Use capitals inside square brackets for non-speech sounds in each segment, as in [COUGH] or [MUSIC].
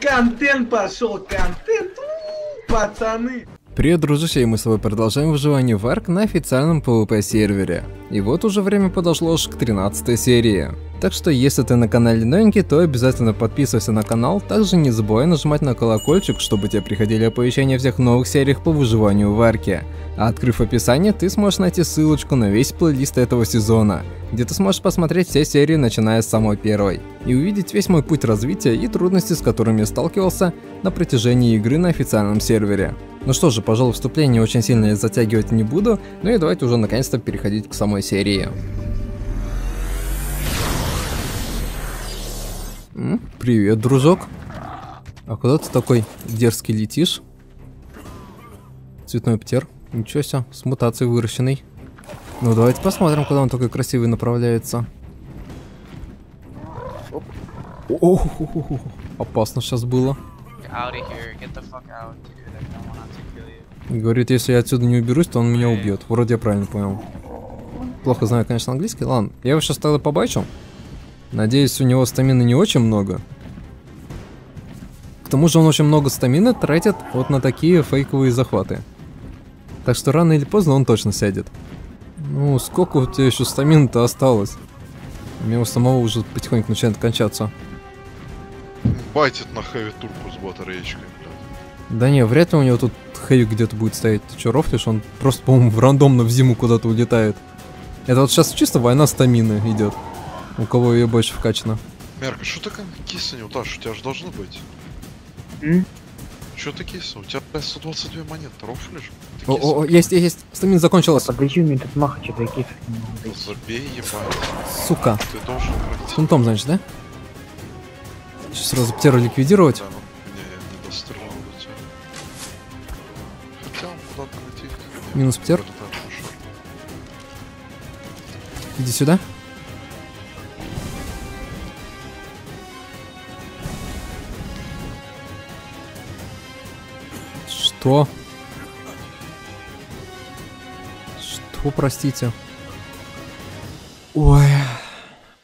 Контент пошел, контент, пацаны. Привет, дружище, и мы с тобой продолжаем выживание в Арк на официальном PvP сервере. И вот уже время подошло аж к 13 серии. Так что если ты на канале новенький, то обязательно подписывайся на канал, также не забывай нажимать на колокольчик, чтобы тебе приходили оповещения о всех новых сериях по выживанию в Арке. А открыв описание, ты сможешь найти ссылочку на весь плейлист этого сезона, где ты сможешь посмотреть все серии, начиная с самой первой, и увидеть весь мой путь развития и трудности, с которыми я сталкивался на протяжении игры на официальном сервере. Ну что же, пожалуй, вступление очень сильно затягивать не буду, ну и давайте уже наконец-то переходить к самой серии. Привет, дружок. А куда ты такой дерзкий летишь? Цветной птер. Ничего себе, с мутацией выращенный. Ну давайте посмотрим, куда он такой красивый направляется. О, опасно сейчас было. out of here. Get the fuck out, dude. I don't want to kill you. Говорит, если я отсюда не уберусь, то он меня убьет. Вроде я правильно понял. Плохо знаю, конечно, английский. Ладно, я его сейчас тогда побачу. Надеюсь, у него стамины не очень много. К тому же он очень много стамины тратит вот на такие фейковые захваты. Так что рано или поздно он точно сядет. Ну, сколько у тебя еще стамин-то осталось? У меня у самого уже потихоньку начинает кончаться. Байтит на хэви турку с батареечкой, блядь. Да не, вряд ли у него тут хэви где-то будет стоять. Ты чё, рофлишь? Он просто, по-моему, в рандомно в зиму куда-то улетает. Это вот сейчас чисто война стамины идет. У кого ее больше вкачано. Мерка, что ты как киснул, Таш, у тебя же должно быть. М? Что ты киснул? У тебя 122 монеты, рофлишь? О, о, о, есть, есть, есть. Стамин закончилась. Подожди, мне тут маха что-то и кисок не могу дойти. Забей, ебать. Сука. Ты должен пройти. Фантом, значит, да? Сейчас сразу птеру ликвидировать. Да, ну, не, я не дострелял до тебя. Хотя он куда-то летит. Не, Минус птер. Иди сюда. Что? Что, простите? Ой.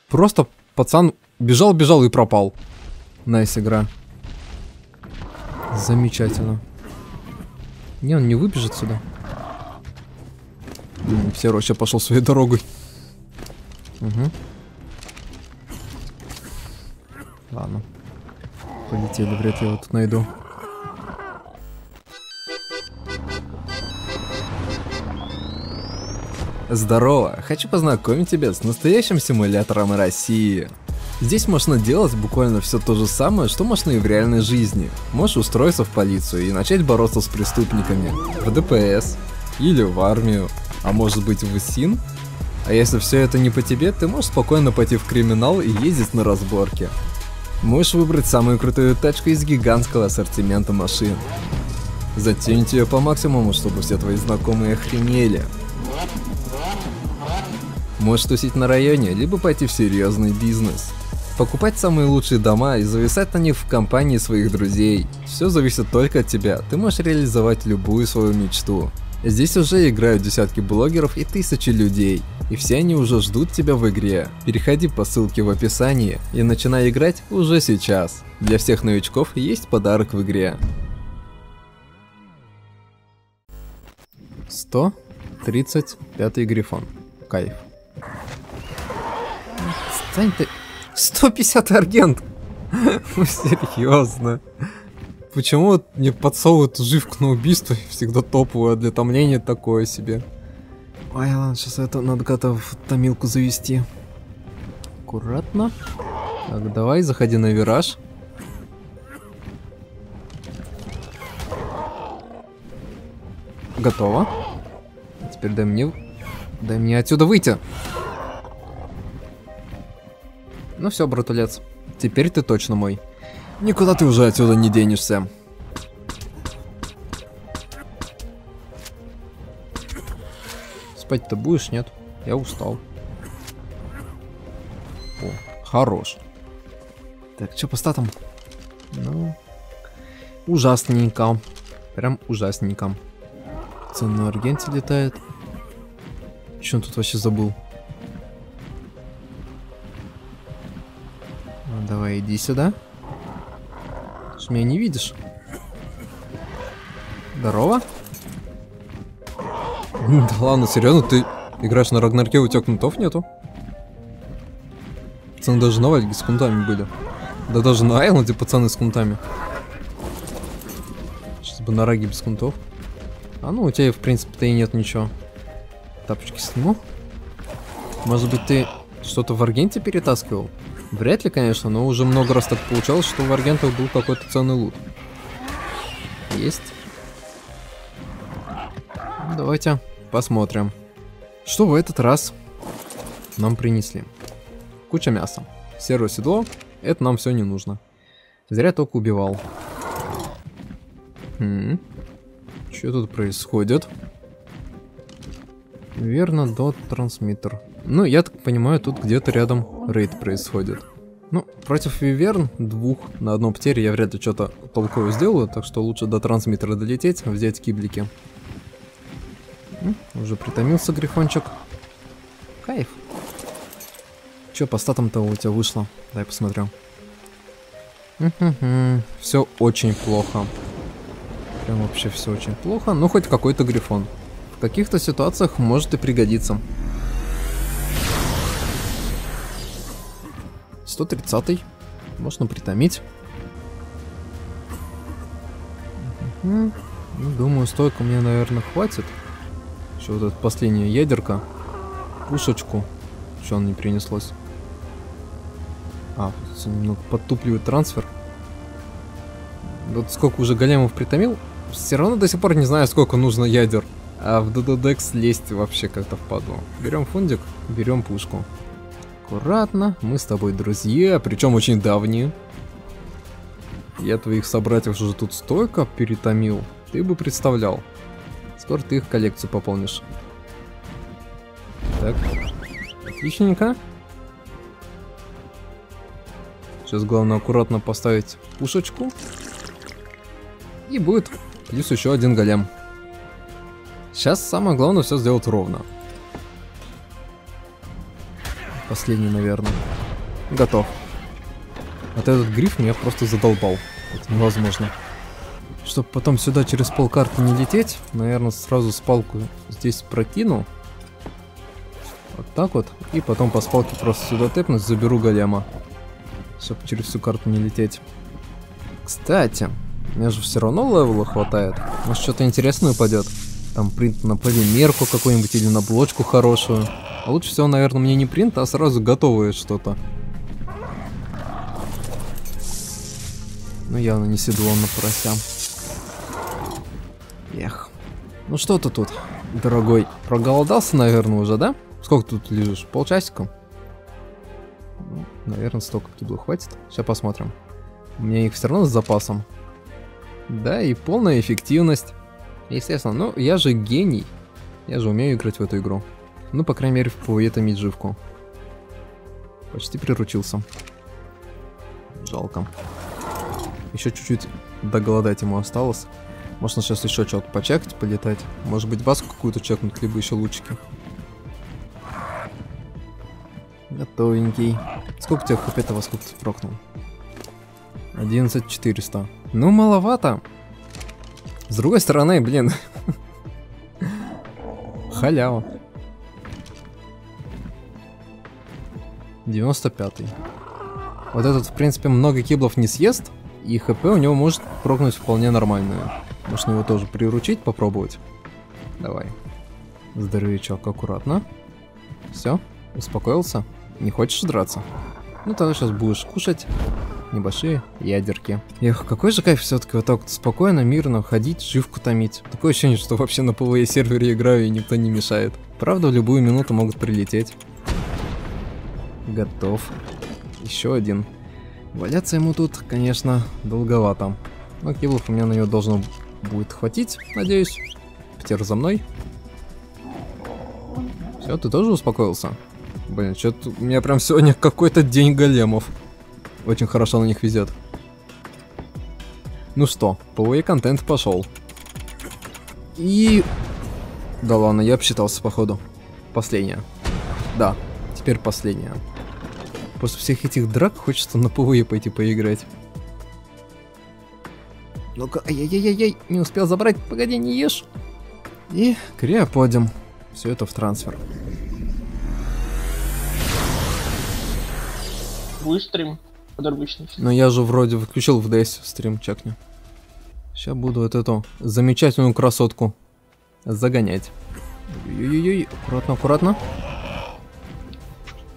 Просто пацан бежал-бежал и пропал. Nice игра. Замечательно. Не, он не выбежит сюда. Все, вообще пошел своей дорогой. Угу. Ладно. Полетели, вряд ли я его тут найду. Здорово! Хочу познакомить тебя с настоящим симулятором России. Здесь можно делать буквально все то же самое, что можно и в реальной жизни. Можешь устроиться в полицию и начать бороться с преступниками, в ДПС или в армию, а может быть в СИН? А если все это не по тебе, ты можешь спокойно пойти в криминал и ездить на разборке. Можешь выбрать самую крутую тачку из гигантского ассортимента машин. Затюнить ее по максимуму, чтобы все твои знакомые охренели. Можешь тусить на районе, либо пойти в серьезный бизнес. Покупать самые лучшие дома и зависать на них в компании своих друзей. Все зависит только от тебя, ты можешь реализовать любую свою мечту. Здесь уже играют десятки блогеров и тысячи людей, и все они уже ждут тебя в игре. Переходи по ссылке в описании и начинай играть уже сейчас. Для всех новичков есть подарок в игре. 135 грифон. Кайф. Стань ты... 150 аргент! [LAUGHS] Ну серьезно. Почему мне подсовывают живку на убийство всегда топовое, а для томления такое себе? Ой, ладно, сейчас это надо как-то в томилку завести. Аккуратно. Так, давай, заходи на вираж. Готово. Теперь дай мне... Дай мне отсюда выйти. Ну все, братулец. Теперь ты точно мой. Никуда ты уже отсюда не денешься. Спать-то будешь, нет? Я устал. О, хорош. Так, что по статам? Ну, ужасненько. Прям ужасненько. Цен на Аргенте летает. Че он тут вообще забыл? Иди сюда. Что меня не видишь? Здорово? Да ладно, серьезно, ты играешь на Рагнарке, у тебя кнутов нету? Пацаны даже на Вальге с кнутами были. Да даже на Айланде пацаны с кнутами. Сейчас бы на Раге без кнутов. А ну, у тебя, в принципе-то и нет ничего. Тапочки сниму. Может быть, ты что-то в Аргенте перетаскивал? Вряд ли, конечно, но уже много раз так получалось, что в Аргентах был какой-то ценный лут. Есть. Давайте посмотрим. Что в этот раз нам принесли? Куча мяса. Серое седло. Это нам все не нужно. Зря только убивал. Хм. Что тут происходит? Верно, дот трансмиттер. Ну, я так понимаю, тут где-то рядом рейд происходит. Ну, против Виверн двух на одном потере я вряд ли что-то толковое сделаю, так что лучше до трансмиттера долететь, взять киблики. Уже притомился грифончик. Кайф. Че по статам-то у тебя вышло? Дай посмотрю. Все очень плохо. Прям вообще все очень плохо. Ну, хоть какой-то грифон. В каких-то ситуациях может и пригодиться. 130 Можно притомить. Ну, думаю, столько мне, наверное, хватит. Еще вот эта последняя ядерка. Пушечку. Что она не принеслось? А, немного подтупливает трансфер. Вот сколько уже големов притомил, все равно до сих пор не знаю, сколько нужно ядер. А в DDDX лезть вообще как-то впадло. Берем фундик, берем пушку. Аккуратно, мы с тобой друзья, причем очень давние. Я твоих собратьев уже тут столько перетомил, ты бы представлял. Скоро ты их коллекцию пополнишь. Так, отличненько. Сейчас главное аккуратно поставить пушечку. И будет плюс еще один голем. Сейчас самое главное все сделать ровно. Последний, наверное. Готов. Вот этот гриф меня просто задолбал. Это невозможно. Чтобы потом сюда через полкарты не лететь, наверное, сразу спалку здесь прокину. Вот так вот. И потом по спалке просто сюда тэпнуть, заберу голема. Чтобы через всю карту не лететь. Кстати, мне же все равно левела хватает. Может что-то интересное упадет. Там принт на полимерку какую-нибудь или на блочку хорошую. А лучше всего, наверное, мне не принт, а сразу готовое что-то. Ну, явно не седло на порося. Эх. Ну что ты тут, дорогой? Проголодался, наверное, уже, да? Сколько тут лежишь? Полчасика? Ну, наверное, столько киблу хватит. Сейчас посмотрим. У меня их все равно с запасом. Да, и полная эффективность. Естественно, ну, я же гений. Я же умею играть в эту игру. Ну, по крайней мере, в PvE томить живку. Почти приручился. Жалко. Еще чуть-чуть доголодать ему осталось. Можно сейчас еще что-то почекать, полетать. Может быть, баску какую-то чекнуть, либо еще лучики. Готовенький. Сколько тебе хп-то во сколько ты прокнул? 11400. Ну, маловато. С другой стороны, блин. [LAUGHS] Халява. 95 Вот этот, в принципе, много киблов не съест, и хп у него может прокнуть вполне нормальную. Можно его тоже приручить, попробовать. Давай. Здоровячок, аккуратно. Все, успокоился? Не хочешь драться? Ну тогда сейчас будешь кушать небольшие ядерки. Эх, какой же кайф все-таки вот так спокойно, мирно ходить, живку томить. Такое ощущение, что вообще на PvE сервере играю и никто не мешает. Правда, в любую минуту могут прилететь. Готов. Еще один. Валяться ему тут, конечно, долговато. Но киблов у меня на него должно будет хватить, надеюсь. Птер за мной. Все, ты тоже успокоился? Блин, что-то у меня прям сегодня какой-то день големов. Очень хорошо на них везет. Ну что, PvE контент пошел. И... Да ладно, я обсчитался походу. Последняя. Да, теперь последняя. После всех этих драк хочется на PvE пойти поиграть. Ну-ка, ай-яй-яй-яй, не успел забрать, погоди, не ешь. И криоподим. Все это в трансфер. Будешь стрим под обычный? Но я же вроде выключил в DS стрим, чекни. Сейчас буду вот эту замечательную красотку загонять. Ой-ой-ой, аккуратно, аккуратно.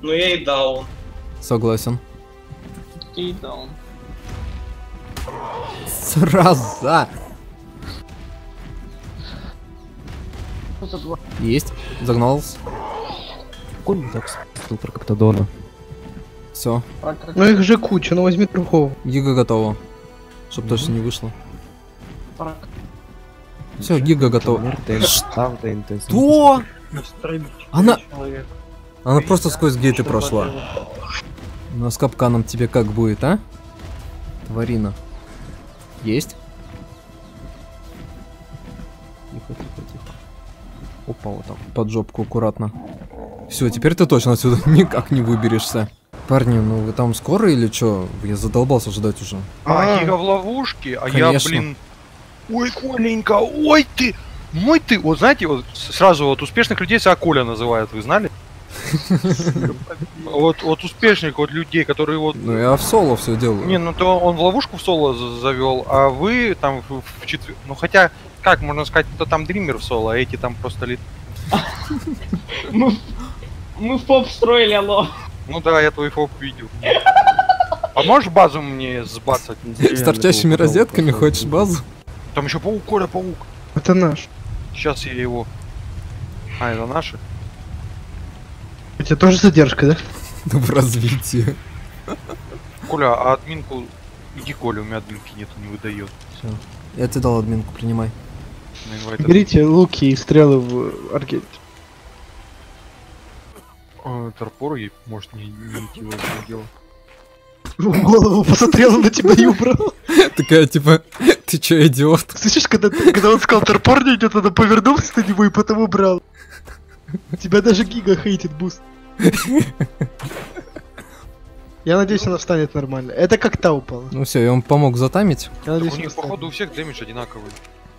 Ну я и даун. Согласен. Ты даун. Сразу. Что за два? Есть. Загнался. Куда так спустил про Каптадона? Все. Прокры- Ну их же куча, ну возьми другого. Гига готова. Чтоб точно не вышло. Все, гига готова. Что? Она-. Она просто сквозь гейты прошла. Ну а с капканом тебе как будет, а? Тварина. Есть? Тихо, тихо, тихо. Опа, вот так, под жопку аккуратно. Все, теперь ты точно отсюда [LAUGHS] никак не выберешься. Парни, ну вы там скоро или чё? Я задолбался ждать уже. А, А. Гига в ловушке, а Конечно. я, блин... Ой, Коленька, ой ты! Мой ты! Вот знаете, вот сразу вот успешных людей себя Коля называют, вы знали? Вот, вот успешных вот людей, которые вот... Ну я в соло все делаю. Не, ну то он в ловушку в соло за- завел, а вы там в, в четвер... Ну хотя, как можно сказать, то там дример в соло, а эти там просто лет. Мы, в- мы в поп строили, алло. Ну да, я твой фоп видел. А можешь базу мне сбацать? С торчащими розетками хочешь базу? Там еще паук, Коля, паук. Это наш. Сейчас я его... А, это наши? У тебя тоже задержка, да? Ну в развитии. Коля, а админку... Иди, Коля, у меня админки нету, не выдает. Я тебе дал админку, принимай. Инвайт Берите луки и стрелы в аркете. А, Торпор, ей, может, не, не идти в дело. В голову посмотрел на тебя и убрал. Такая типа, ты чё, идиот? Слышишь, когда, ты- когда он сказал торпор не идет, она повернулся на него и потом убрал. Тебя даже гига хейтит буст. [LAUGHS] Я надеюсь, она встанет нормально. Это как та упала. Ну все, я вам помог затамить. Я надеюсь, у них, встанет. походу, у всех дэмидж одинаковый.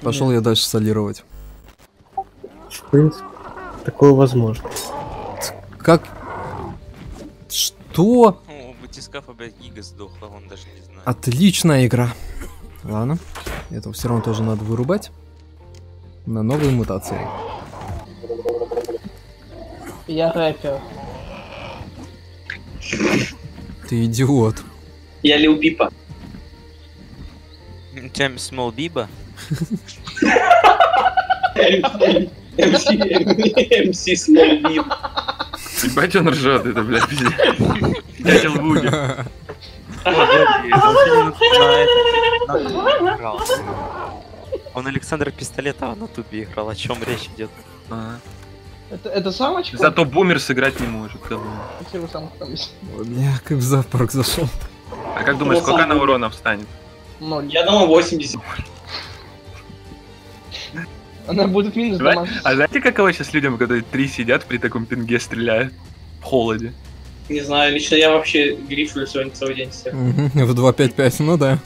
Пошел я дальше солировать. В принципе, такое возможно. Как? Что? У батискафа, блядь, Гига сдохла, он даже не знает. Отличная игра. Ладно. Это все равно тоже надо вырубать. На новые мутации. Я рэпер. Ты идиот. Я Лил Пипа. Тебя Small Биба? МС Small Bib. Ебать он ржет, это, блядь, пиздец. Дядя Луги. Он Александр Пистолетова на тупе играл, о чем речь идет? Это, это самочка? Зато бумер сыграть не может. там есть? Ой, Бля, как в зоопарк зашел. А как думаешь, сколько она урона встанет? Ноль. Я думал 80. Она будет минус Зна-. А знаете, каково сейчас людям, когда три сидят при таком пинге стреляют? В холоде. Не знаю, лично я вообще грифлю сегодня целый день всех. В 2.5.5, ну да.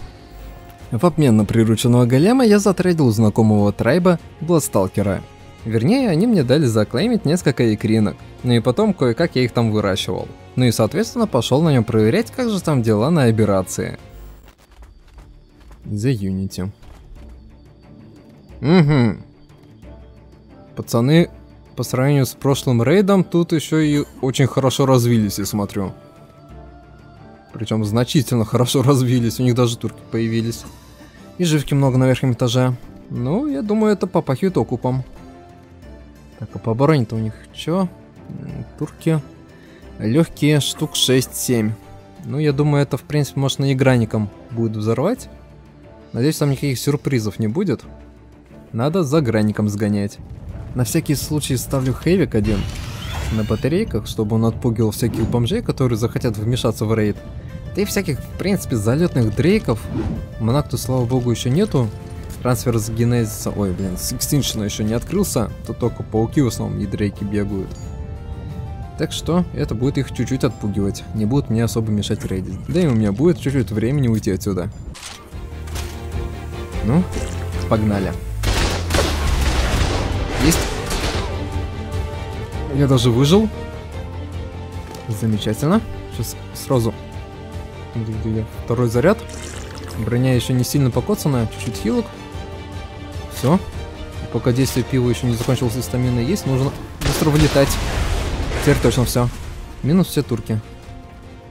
В обмен на прирученного голема я затрейдил у знакомого трайба Бладсталкера. Вернее, они мне дали заклеймить несколько икринок. Ну и потом кое-как я их там выращивал. Ну и соответственно пошел на нем проверять, как же там дела на операции. За Unity. Угу. Пацаны, по сравнению с прошлым рейдом, тут еще и очень хорошо развились, я смотрю. Причем значительно хорошо [LAUGHS] развились, у них даже турки появились. И живки много на верхнем этаже. Ну, я думаю, это попахивает окупом. Так, а по обороне-то у них? М, Турки. Легкие штук 6-7. Ну, я думаю, это, в принципе, можно и граником будет взорвать. Надеюсь, там никаких сюрпризов не будет. Надо за граником сгонять. На всякий случай ставлю хейвик один на батарейках, чтобы он отпугивал всяких бомжей, которые захотят вмешаться в рейд. Да и всяких, в принципе, залетных дрейков. Монакту, слава богу, еще нету. Трансфер с генезиса, ой, блин, с экстиншена еще не открылся, то только пауки в основном и дрейки бегают. Так что это будет их чуть-чуть отпугивать, не будут мне особо мешать рейдить. Да и у меня будет чуть-чуть времени уйти отсюда. Ну, погнали. Есть. Я даже выжил. Замечательно. Сейчас сразу... Где, где я? Второй заряд. Броня еще не сильно покоцанная, чуть-чуть хилок. Все. Пока действие пива еще не закончилось и стамина есть, нужно быстро вылетать. Теперь точно все. Минус все турки.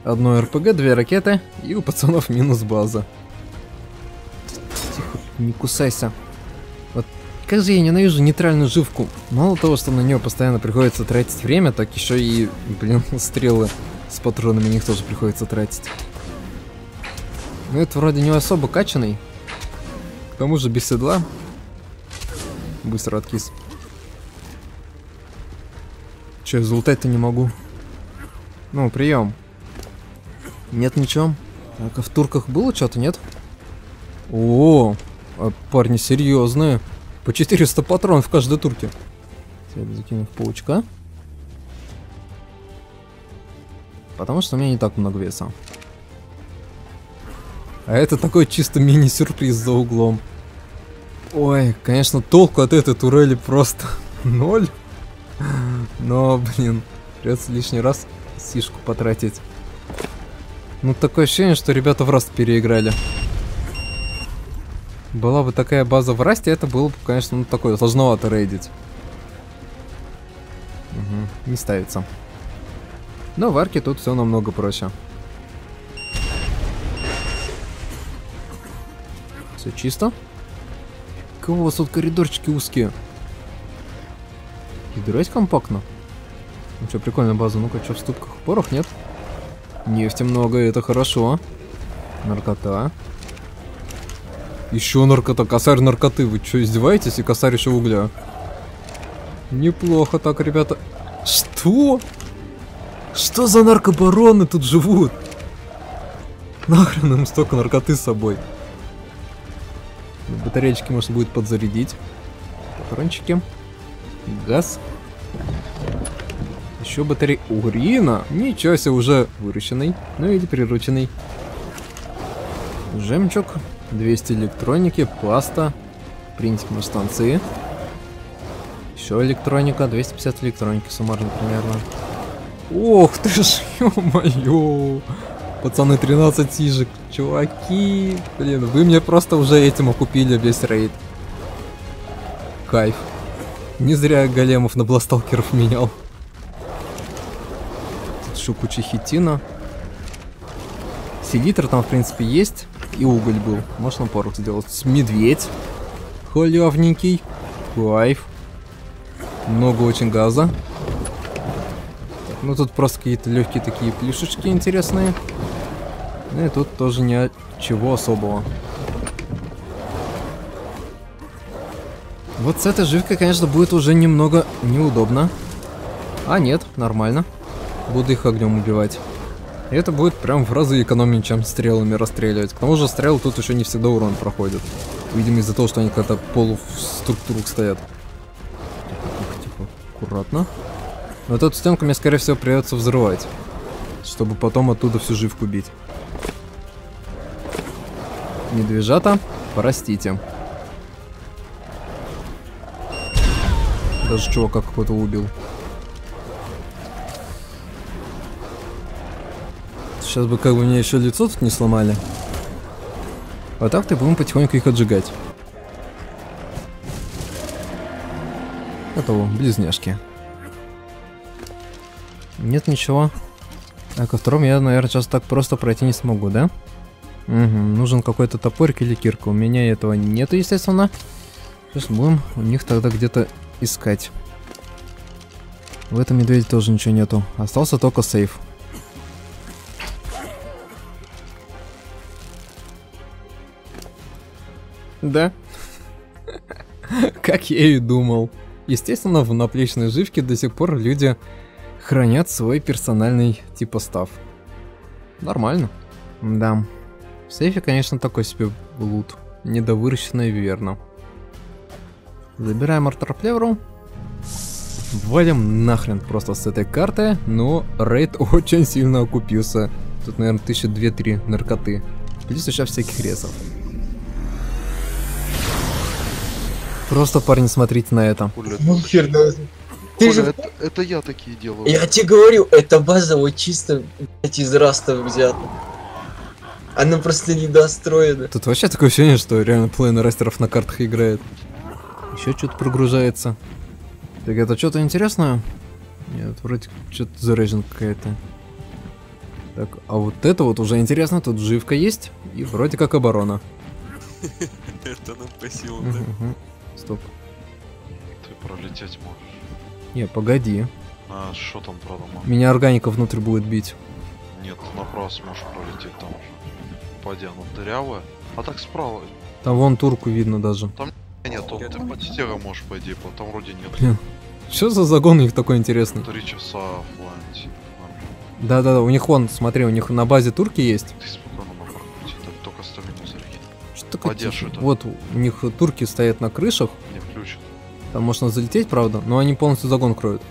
Одно РПГ, две ракеты, и у пацанов минус база. Тихо, не кусайся. Вот как же я ненавижу нейтральную живку. Мало того, что на нее постоянно приходится тратить время, так еще и, блин, [LAUGHS] стрелы с патронами на них тоже приходится тратить. Ну это вроде не особо качанный. К тому же без седла. Быстро откис. Че, залутать-то не могу. Ну, прием. Нет ничего. Так, а в турках было что-то, нет? О, а парни серьезные. По 400 патронов в каждой турке. Так, закину в паучка. Потому что у меня не так много веса. А это такой чисто мини-сюрприз за углом. Ой, конечно, толку от этой турели просто [LAUGHS] ноль. Но, блин, придется лишний раз сишку потратить. Ну, такое ощущение, что ребята в Раст переиграли. Была бы такая база в Расте, это было бы, конечно, ну, такое сложновато рейдить. Угу, не ставится. Но в арке тут все намного проще. Все чисто. У вас тут коридорчики узкие? Играть компактно. Ну что, прикольная база. Ну-ка, что в ступках? Порох нет? Нефти много, это хорошо. Наркота. Еще наркота, косарь наркоты. Вы что, издеваетесь? И косарь еще угля. Неплохо так, ребята. Что? Что за наркобароны тут живут? Нахрен им столько наркоты с собой? Батареечки можно будет подзарядить. Патрончики. Газ. Еще батареи. Урина! Ничего себе, уже выращенный. Ну или прирученный. Жемчуг. 200 электроники, паста. Принтик станции. Еще электроника. 250 электроники суммарно примерно. Ох ты ж, [LAUGHS] ё-моё. Пацаны, 13 сижек. Чуваки. Блин, вы мне просто уже этим окупили весь рейд. Кайф. Не зря големов на бласталкеров менял. Тут еще куча хитина. Селитр там, в принципе, есть. И уголь был. Можно порох сделать. Медведь. Халявненький. Кайф. Много очень газа. Ну тут просто какие-то легкие такие плюшечки интересные. Ну и тут тоже ничего особого. Вот с этой живкой, конечно, будет уже немного неудобно. А нет, нормально. Буду их огнем убивать. И это будет прям в разы экономнее, чем стрелами расстреливать. К тому же стрелы тут еще не всегда урон проходят. Видимо, из-за того, что они как-то полу в структуру стоят. Тихо, тихо, аккуратно. Вот эту стенку мне, скорее всего, придется взрывать. Чтобы потом оттуда всю живку бить. Медвежата, простите. Даже чувака какого-то убил. Сейчас бы как бы мне еще лицо тут не сломали. А так-то будем потихоньку их отжигать. Готово, близняшки. Нет ничего. А ко второму я, наверное, сейчас так просто пройти не смогу, да? Угу, нужен какой-то топорик или кирка. У меня этого нету, естественно. Сейчас будем у них тогда где-то искать. В этом медведе тоже ничего нету. Остался только сейф. Да. [LAUGHS] Как я и думал. Естественно, в наплечной живке до сих пор люди хранят свой персональный типа став. Нормально. Да. В сейфе, конечно, такой себе лут. Недовыращенный верно. Забираем артроплевру. Валим нахрен просто с этой карты, но рейд [LAUGHS] очень сильно окупился. Тут, наверное, тысяча две-три наркоты. Плюс еще всяких резов. Просто, парни, смотрите на это. Ну хер да. Ты Коля, же... это, это я такие делаю. Я тебе говорю, это база вот чисто блядь, из раста взята. Она просто недостроена. Тут вообще такое ощущение, что реально половина растеров на картах играет. Еще что-то прогружается. Так это что-то интересное? Нет, вроде что-то заряжен какая-то. Так, а вот это вот уже интересно, тут живка есть, и вроде как оборона. [LAUGHS] Это нам по силам, да? Стоп. Ты пролететь можешь. Не, погоди. А что там про дома? Меня органика внутрь будет бить. Нет, направо сможешь пролететь там уже. Пойди, она дырявая. А так справа. Там вон турку видно даже. Там нет, он, ты под стера можешь пойти, там вроде нет. Блин. Что за загон у них такой интересный? Три часа нормально. Да-да-да, у них вон, смотри, у них на базе турки есть. Ты спокойно так только стамину заряди. Что такое. Вот, у них турки стоят на крышах. Не включен. Там можно залететь, правда, но они полностью загон кроют.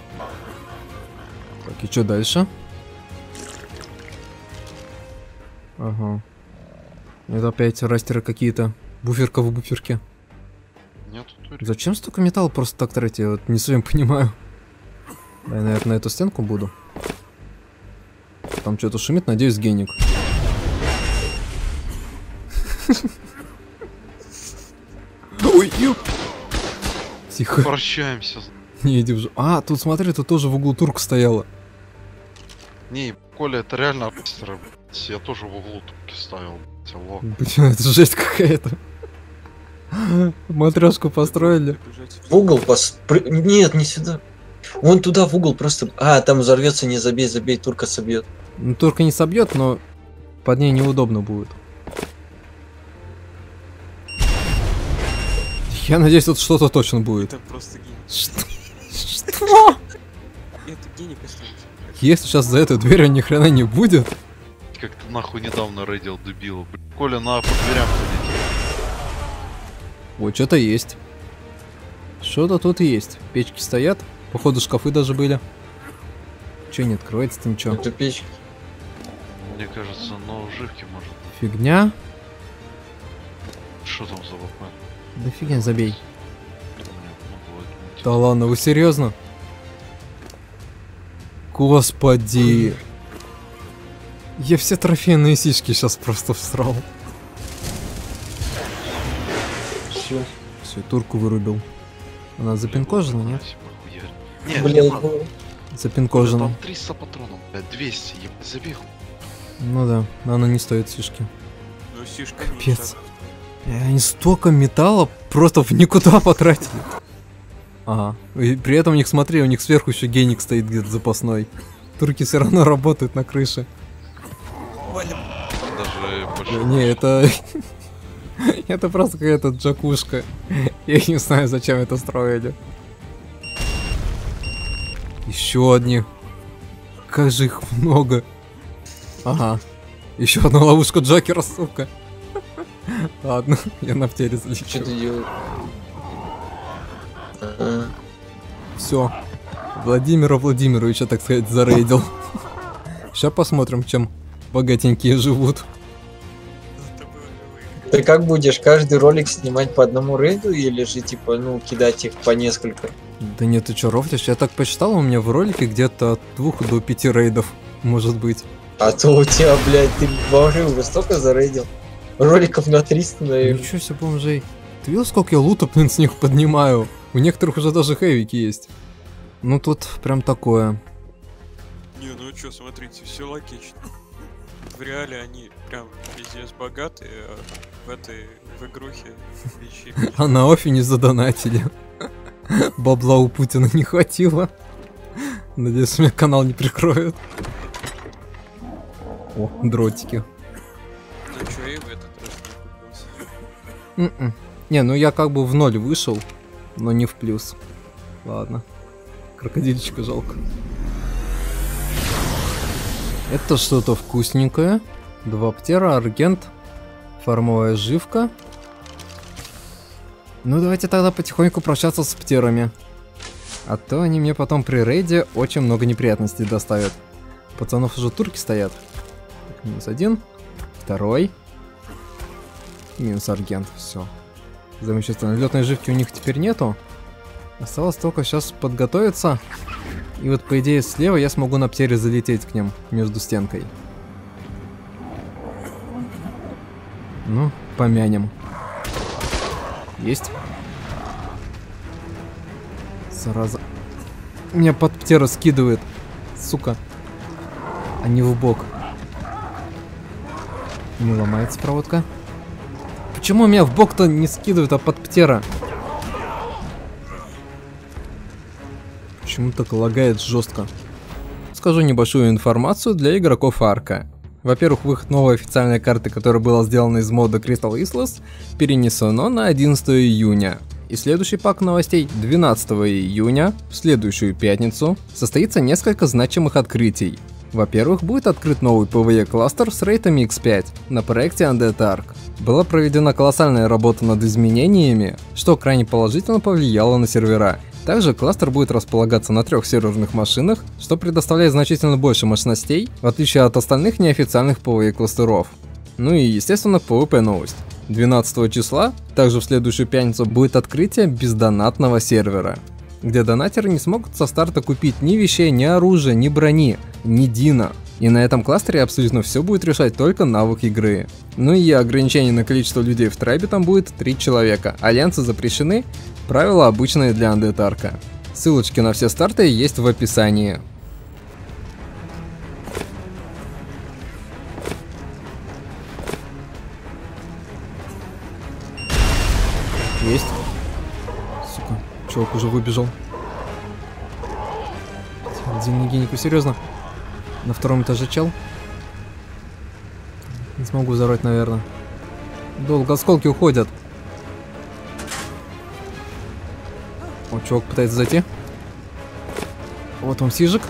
Так, и что дальше? Ага. Это опять растеры какие-то. Буферка в буферке. Нету турки. Зачем столько металла просто так тратить? Я вот не совсем понимаю. Да, я, наверное, на эту стенку буду. Там что-то шумит, надеюсь, геник. Ой, ёп. Тихо. Прощаемся. Не иди уже. А, тут смотри, тут тоже в углу турка стояла. Не, Коля, это реально блядь. Я тоже в углу турки ставил, блядь, алло. Блин, это жесть какая-то. Матрешку построили. В угол пос... Нет, не сюда. Вон туда в угол просто... А, там взорвется, не забей, забей, турка собьет. Ну, турка не собьет, но под ней неудобно будет. Я надеюсь, тут что-то точно будет. Это просто гений. Что? Что? Это гений. Если сейчас за этой дверью ни хрена не будет, Как ты нахуй недавно рейдил, дебила. Коля, на по дверям ходить. вот что-то есть. Что-то тут есть. Печки стоят. Походу шкафы даже были. Че не открывается-то ничего? Эту печь. Мне кажется, но живки может. Фигня. Что там за вапмен? Да фигня, забей. Да ладно, вы серьезно? Господи. Я все трофейные сиськи сейчас просто всрал. Все. Все, турку вырубил. Она запинкожена, нет? Нет, Блин, не Запинкожена. Там 300 патронов, блядь, 200, ебать, забей хуй. Ну да, но она не стоит сишки. Ну, сишка Капец. И Они столько металла просто в никуда [LAUGHS] потратили. Ага. И при этом у них, смотри, у них сверху еще геник стоит где-то запасной. Турки все равно работают на крыше. Даже больше. Не, это... [LAUGHS] Это просто какая-то джакушка. Я не знаю, зачем это строили. Еще одни. Как же их много. Ага. Еще одна ловушка Джокера, сука. [LAUGHS] Ладно, [LAUGHS] я на втере что залечу. ты делаешь? А, Все. Владимира Владимировича, так сказать, зарейдил. [LAUGHS] Сейчас посмотрим, чем богатенькие живут. Ты как будешь каждый ролик снимать по одному рейду или же типа, ну, кидать их по несколько? Да нет, ты чё, рофлишь? Я так посчитал, у меня в ролике где-то от двух до пяти рейдов, может быть. А то у тебя, блядь, ты вообще уже столько зарейдил. Роликов на 300, наверное. Ничего себе, бомжей. Ты видел, сколько я лута, блин, с них поднимаю? У некоторых уже даже хэвики есть. Ну тут прям такое. Не, ну чё, смотрите, все логично. В реале они прям пиздец богатые, а в этой, в игрухе вещи. [LAUGHS] А на офе не задонатили. [LAUGHS] Бабла у Путина не хватило. Надеюсь, у меня канал не прикроют. О, дротики. Купился. М-м. Не, ну я как бы в ноль вышел, но не в плюс. Ладно. Крокодильчика жалко. Это что-то вкусненькое. Два птера, аргент, фармовая живка. Ну давайте тогда потихоньку прощаться с птерами. А то они мне потом при рейде очень много неприятностей доставят. Пацанов уже турки стоят. Так, минус один. Второй. Минус аргент. Все. Замечательно. Летной живки у них теперь нету. Осталось только сейчас подготовиться. И вот по идее слева я смогу на птере залететь к ним между стенкой. Ну, помянем. Есть. Зараза. Меня под птера скидывает. Сука. А не в бок. Не ломается проводка. Почему меня в бок-то не скидывает, а под птера? Почему так лагает жестко? Скажу небольшую информацию для игроков Арка. Во-первых, выход новой официальной карты, которая была сделана из мода Crystal Islas, перенесено на 11 июня. И следующий пак новостей 12 июня, в следующую пятницу, состоится несколько значимых открытий. Во-первых, будет открыт новый PvE кластер с рейтами X5 на проекте Undead Ark. Была проведена колоссальная работа над изменениями, что крайне положительно повлияло на сервера. Также кластер будет располагаться на трех серверных машинах, что предоставляет значительно больше мощностей, в отличие от остальных неофициальных PvE кластеров. Ну и естественно PvP новость. 12 числа, также в следующую пятницу, будет открытие бездонатного сервера, где донатеры не смогут со старта купить ни вещей, ни оружия, ни брони, ни Дина. И на этом кластере абсолютно все будет решать только навык игры. Ну и ограничение на количество людей в трайбе там будет 3 человека. Альянсы запрещены, правила обычные для андетарка. Ссылочки на все старты есть в описании. Есть. Сука, чувак уже выбежал. День генику, серьезно? На втором этаже чел? Не смогу взорвать, наверное. Долго осколки уходят. О, чувак пытается зайти. Вот он сижик.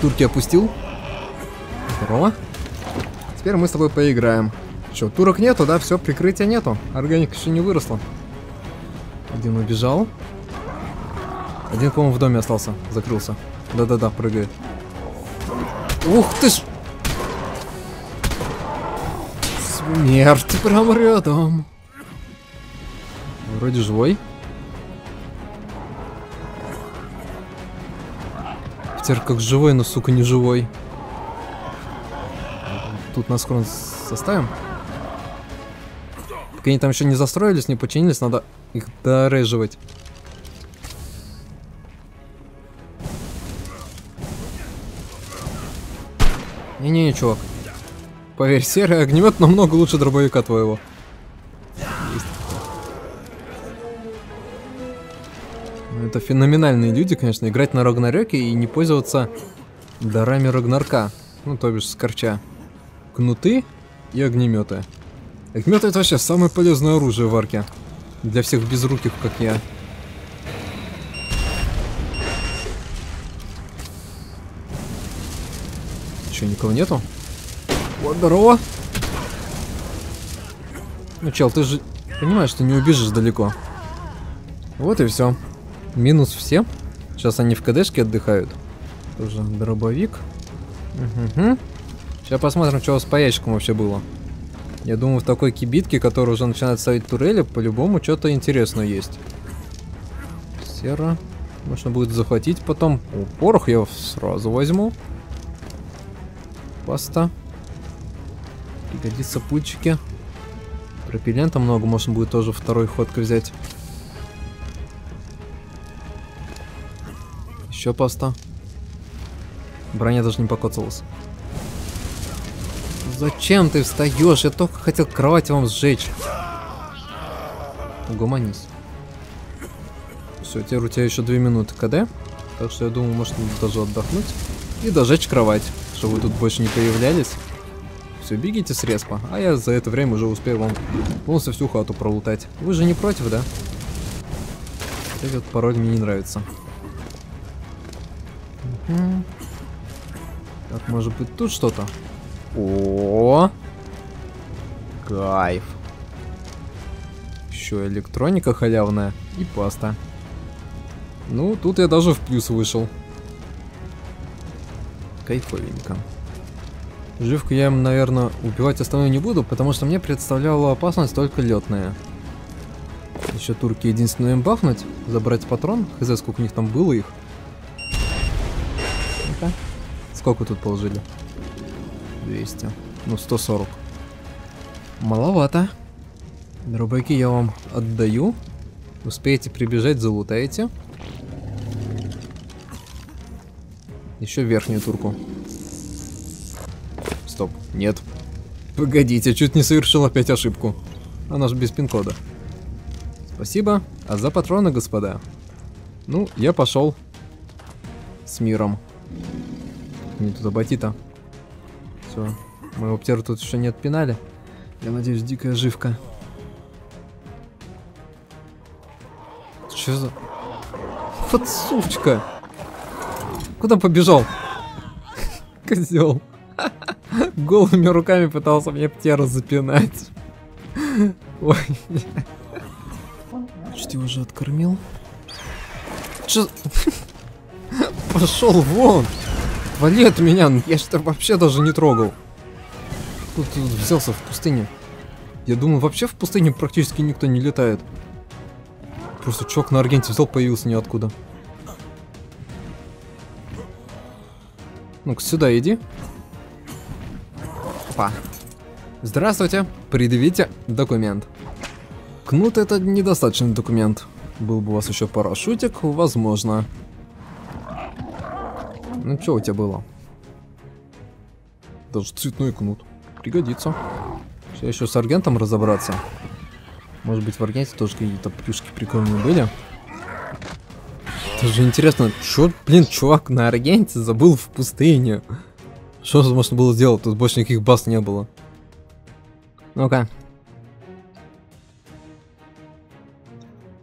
Турки опустил. Здорово. Теперь мы с тобой поиграем. Че, турок нету, да? Все, прикрытия нету. Органика еще не выросла. Один убежал. Один, по-моему, в доме остался. Закрылся. Да-да-да, прыгает. Ух ты ж! Смерть прямо рядом. Вроде живой. Теперь как живой, но, сука, не живой. Тут на схрон составим. Пока они там еще не застроились, не починились, надо их дореживать. Не-не-не, чувак. Поверь, серый огнемет намного лучше дробовика твоего. Есть. Ну, это феноменальные люди, конечно, играть на Рагнарёке и не пользоваться дарами Рагнарка. Ну, то бишь, скорча. Кнуты и огнеметы. Огнеметы это вообще самое полезное оружие в арке. Для всех безруких, как я. Че, никого нету? Вот, здорово. Ну, чел, ты же понимаешь, что не убежишь далеко. Вот и все. Минус все. Сейчас они в КДшке отдыхают. Тоже дробовик. Угу. Сейчас посмотрим, что с паячком вообще было. Я думаю, в такой кибитке, которая уже начинает ставить турели, по-любому что-то интересное есть. Сера. Можно будет захватить потом. О, порох я сразу возьму. Паста. Пригодится пульчики. Пропеллента много, можно будет тоже второй ходкой взять. Еще паста. Броня даже не покоцалась. Зачем ты встаешь? Я только хотел кровать вам сжечь. Угомонись. Все, теперь у тебя еще две минуты КД. Так что я думаю, можно даже отдохнуть. И дожечь кровать, чтобы вы тут больше не появлялись. Все, бегите с респа, а я за это время уже успею вам полностью всю хату пролутать. Вы же не против, да? Этот пароль мне не нравится. Угу. Так, может быть тут что-то? О, кайф. Еще электроника халявная и паста. Ну, тут я даже в плюс вышел. Кайфовенько. Живку я, наверное, убивать остальную не буду, потому что мне представляла опасность только летная. Еще турки единственное им бафнуть, забрать патрон, хз сколько у них там было их. Ну-ка. Сколько тут положили? 200. Ну, 140. Маловато. Дробаки я вам отдаю. Успеете прибежать, залутаете. Еще верхнюю турку. Стоп, нет. Погодите, чуть не совершил опять ошибку. Она же без пин-кода. Спасибо. А за патроны, господа? Ну, я пошел. С миром. Не тут обойти-то. Все. Моего птера тут еще не отпинали. Я надеюсь, дикая живка. Че за... Вот сучка! Куда побежал? Козел. Голыми руками пытался мне птера запинать. Ой. Почти уже откормил. Че? Пошел вон! Вали от меня, я что вообще даже не трогал. Тут, тут взялся в пустыне. Я думаю, вообще в пустыне практически никто не летает. Просто чувак на Аргенте взял, появился ниоткуда. Ну-ка, сюда иди. Опа. Здравствуйте. Предъявите документ. Кнут это недостаточный документ. Был бы у вас еще парашютик, возможно. Ну, что у тебя было? Даже цветной кнут. Пригодится. Сейчас еще с аргентом разобраться. Может быть в аргенте тоже какие-то плюшки прикольные были. Даже интересно, чё, блин, чувак на аргенте забыл в пустыне. Что же можно было сделать? Тут больше никаких баз не было. Ну-ка.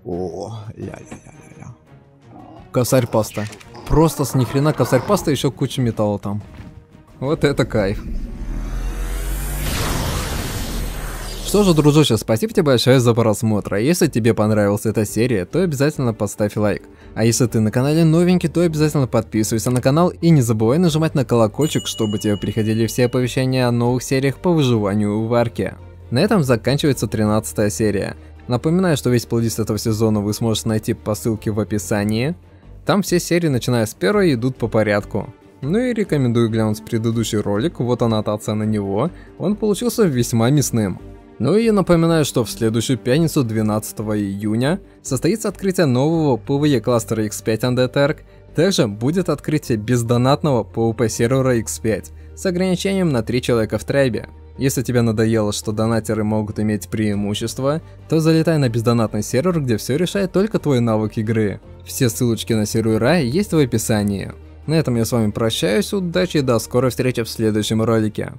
О, ля-ля-ля-ля-ля. Косарь паста. Просто с нихрена косарь паста, еще куча металла там. Вот это кайф. Что же, дружище, спасибо тебе большое за просмотр. А если тебе понравилась эта серия, то обязательно поставь лайк. А если ты на канале новенький, то обязательно подписывайся на канал и не забывай нажимать на колокольчик, чтобы тебе приходили все оповещения о новых сериях по выживанию в арке. На этом заканчивается 13 серия. Напоминаю, что весь плейлист этого сезона вы сможете найти по ссылке в описании. Там все серии, начиная с первой, идут по порядку. Ну и рекомендую глянуть предыдущий ролик, вот аннотация на него, он получился весьма мясным. Ну и напоминаю, что в следующую пятницу, 12 июня, состоится открытие нового PvE кластера X5 Undead также будет открытие бездонатного PvP сервера X5 с ограничением на 3 человека в трайбе. Если тебе надоело, что донатеры могут иметь преимущество, то залетай на бездонатный сервер, где все решает только твой навык игры. Все ссылочки на сервера есть в описании. На этом я с вами прощаюсь, удачи и до скорой встречи в следующем ролике.